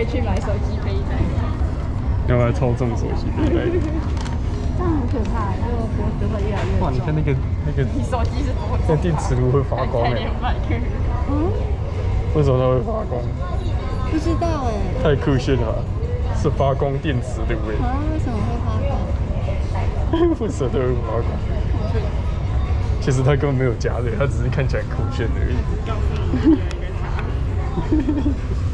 可以去买手机背带。要不要超重手机背带？这样很可怕，就脖子会越来越重。哇，你看那个那个，你手机是多？那电磁炉会发光哎、嗯。为什么它会发光？不知道哎、太酷炫了，是发光电磁炉哎、对。啊，为什么会发光？不舍得会发光。其实它根本没有加热，它只是看起来酷炫而已。